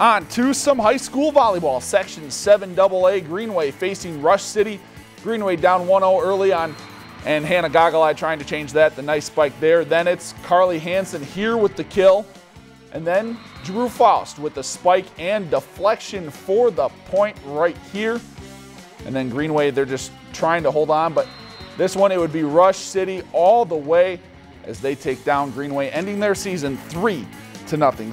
On to some high school volleyball. Section 7AA Greenway facing Rush City. Greenway down 1-0 early on and Hannah Goggle trying to change that. The nice spike there. Then it's Carly Hansen here with the kill. And then Drew Faust with the spike and deflection for the point right here. And then Greenway, they're just trying to hold on, but this one it would be Rush City all the way as they take down Greenway, ending their season three to nothing.